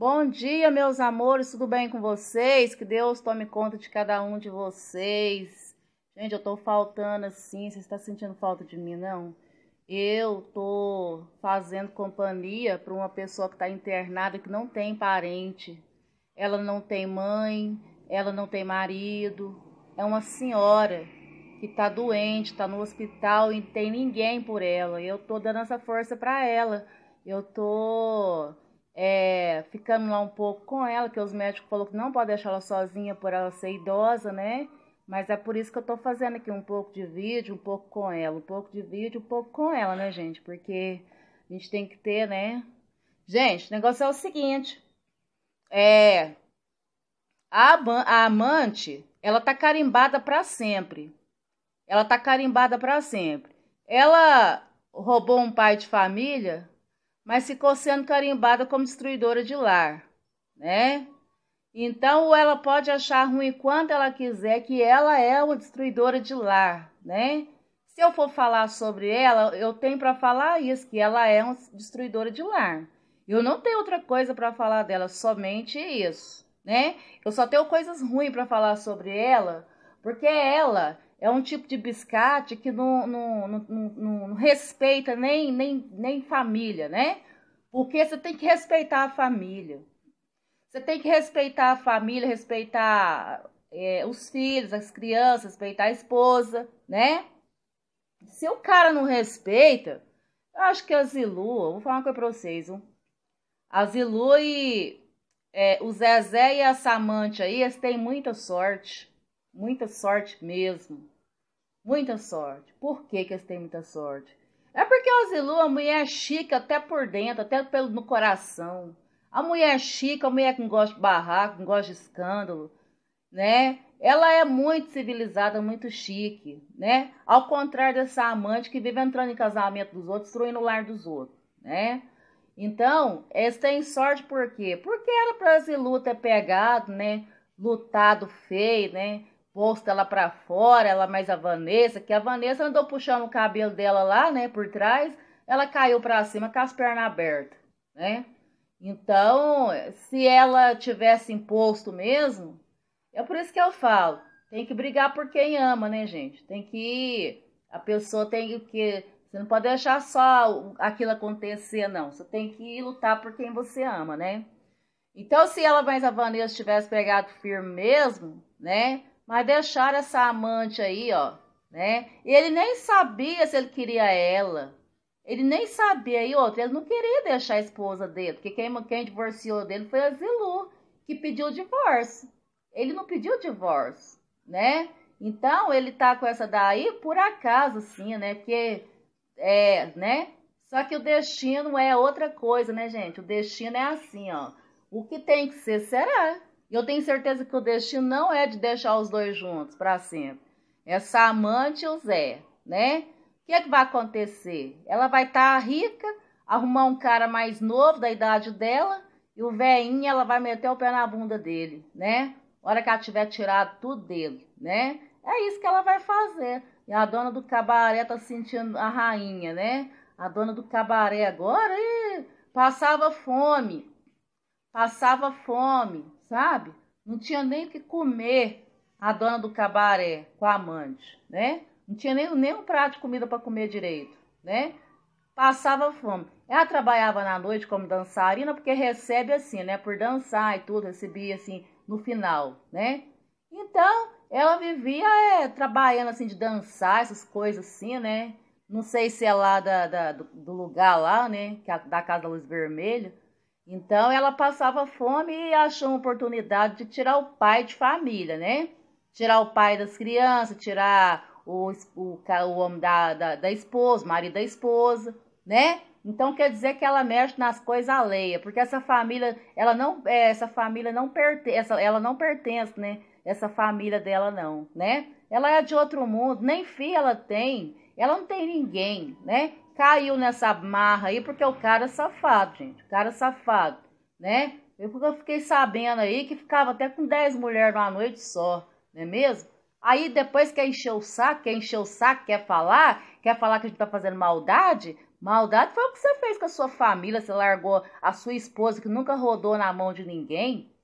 Bom dia, meus amores, tudo bem com vocês? Que Deus tome conta de cada um de vocês. Gente, eu tô faltando assim, você está sentindo falta de mim, não? Eu tô fazendo companhia para uma pessoa que está internada que não tem parente. Ela não tem mãe, ela não tem marido. É uma senhora que está doente, está no hospital e não tem ninguém por ela. Eu tô dando essa força para ela. Eu tô é, ficando lá um pouco com ela, que os médicos falaram que não pode deixar ela sozinha por ela ser idosa, né? Mas é por isso que eu tô fazendo aqui um pouco de vídeo, um pouco com ela, um pouco de vídeo, um pouco com ela, né, gente? Porque a gente tem que ter, né? Gente, o negócio é o seguinte: é. A, a amante, ela tá carimbada para sempre. Ela tá carimbada para sempre. Ela roubou um pai de família, mas ficou sendo carimbada como destruidora de lar, né? Então ela pode achar ruim quanto ela quiser que ela é uma destruidora de lar, né? Se eu for falar sobre ela, eu tenho para falar isso, que ela é uma destruidora de lar. Eu não tenho outra coisa para falar dela, somente isso, né? Eu só tenho coisas ruins para falar sobre ela, porque ela é um tipo de biscate que não, não, não, não, não respeita nem, nem, nem família, né? Porque você tem que respeitar a família. Você tem que respeitar a família, respeitar é, os filhos, as crianças, respeitar a esposa, né? Se o cara não respeita, eu acho que a Zilu, vou falar uma coisa pra vocês, viu? a Zilu e é, o Zezé e a Samante aí, eles têm muita sorte. Muita sorte mesmo. Muita sorte. Por que, que eles têm muita sorte? É porque a Zilu é uma mulher chique até por dentro, até pelo, no coração. A mulher chique, a mulher que não gosta de barraco, não gosta de escândalo, né? Ela é muito civilizada, muito chique, né? Ao contrário dessa amante que vive entrando em casamento dos outros, destruindo o lar dos outros, né? Então, eles têm sorte por quê? Porque era pra Zilu ter pegado, né? Lutado feio, né? Posto ela para fora, ela mais a Vanessa, que a Vanessa andou puxando o cabelo dela lá, né, por trás, ela caiu para cima com as pernas abertas, né? Então, se ela tivesse imposto mesmo, é por isso que eu falo, tem que brigar por quem ama, né, gente? Tem que a pessoa tem que você não pode deixar só aquilo acontecer, não. Você tem que lutar por quem você ama, né? Então, se ela mais a Vanessa tivesse pegado firme mesmo, né? Mas deixaram essa amante aí, ó, né? Ele nem sabia se ele queria ela. Ele nem sabia. E outra, ele não queria deixar a esposa dele, porque quem, quem divorciou dele foi a Zilu, que pediu o divórcio. Ele não pediu o divórcio, né? Então, ele tá com essa daí por acaso, sim, né? Porque, é, né? Só que o destino é outra coisa, né, gente? O destino é assim, ó. O que tem que ser, será. E eu tenho certeza que o destino não é de deixar os dois juntos para sempre. Essa amante e o Zé, né? O que é que vai acontecer? Ela vai estar tá rica, arrumar um cara mais novo da idade dela e o velhinho ela vai meter o pé na bunda dele, né? Hora que ela tiver tirado tudo dele, né? É isso que ela vai fazer. E a dona do cabaré tá sentindo a rainha, né? A dona do cabaré agora ih, passava fome. Passava fome sabe? Não tinha nem o que comer a dona do cabaré com a amante, né? Não tinha nem, nem um prato de comida para comer direito, né? Passava fome. Ela trabalhava na noite como dançarina porque recebe assim, né? Por dançar e tudo, recebia assim no final, né? Então, ela vivia é, trabalhando assim de dançar, essas coisas assim, né? Não sei se é lá da, da do, do, lugar lá, né? Que é da Casa da Luz Vermelha. Então ela passava fome e achou uma oportunidade de tirar o pai de família, né? Tirar o pai das crianças, tirar o, o, o homem da, da, da esposa, o marido da esposa, né? Então quer dizer que ela mexe nas coisas alheias, porque essa família, ela não, é, essa família não pertence, ela não pertence, né? Essa família dela não, né? Ela é de outro mundo, nem filha ela tem, ela não tem ninguém, né? Caiu nessa marra aí porque o cara é safado, gente. O cara é safado, né? Eu fiquei sabendo aí que ficava até com 10 mulheres numa noite só, não é mesmo? Aí depois quer encher o saco, quer encher o saco, quer falar, quer falar que a gente tá fazendo maldade, Maldade foi o que você fez com a sua família. Você largou a sua esposa que nunca rodou na mão de ninguém.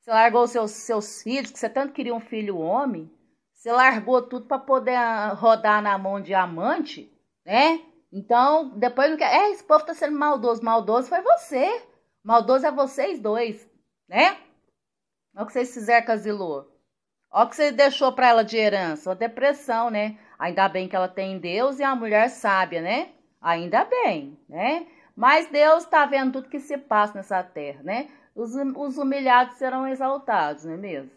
Você largou seus, seus filhos, que você tanto queria um filho homem. Você largou tudo para poder ah, rodar na mão de amante, né? Então, depois não quer. É, esse povo tá sendo maldoso. Maldoso foi você. Maldoso é vocês dois, né? Olha o que vocês fizeram com a Zilô. Olha o que você deixou para ela de herança. Uma depressão, né? Ainda bem que ela tem Deus e é uma mulher sábia, né? Ainda bem, né? Mas Deus está vendo tudo que se passa nessa terra, né? Os, os humilhados serão exaltados, não é mesmo?